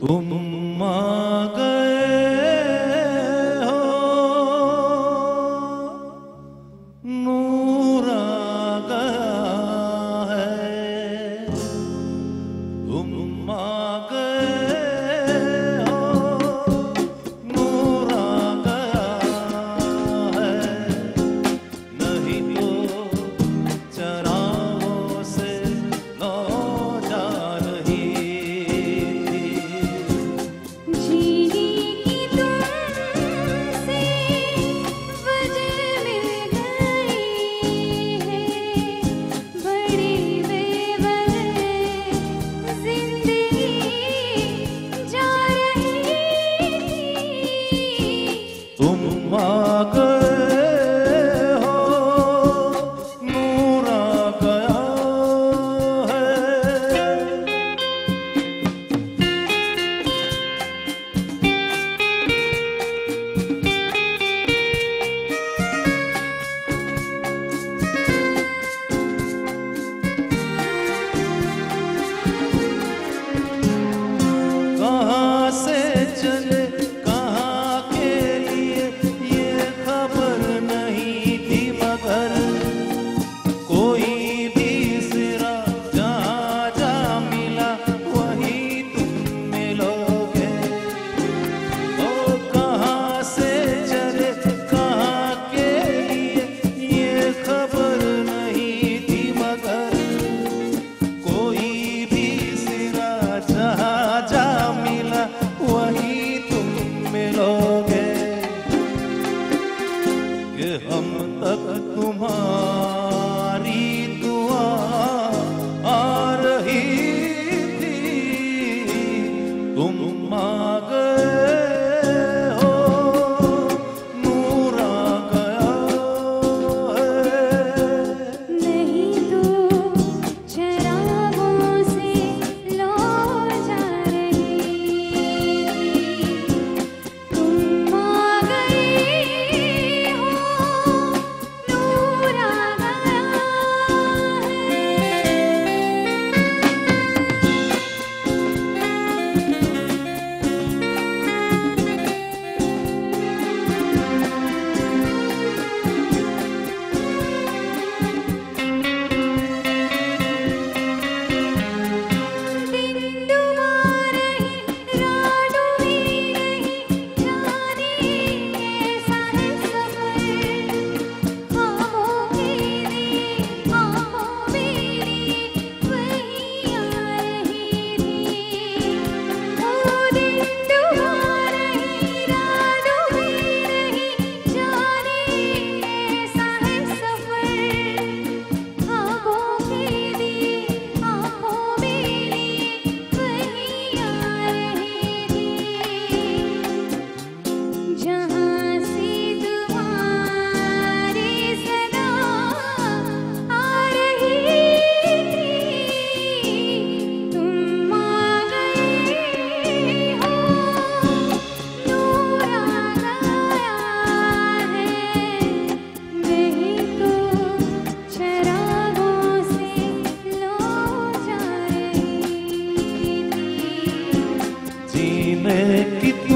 तुम गए हो। तक तुम्हारी दुआ आ रही थी तुम मांग me quitó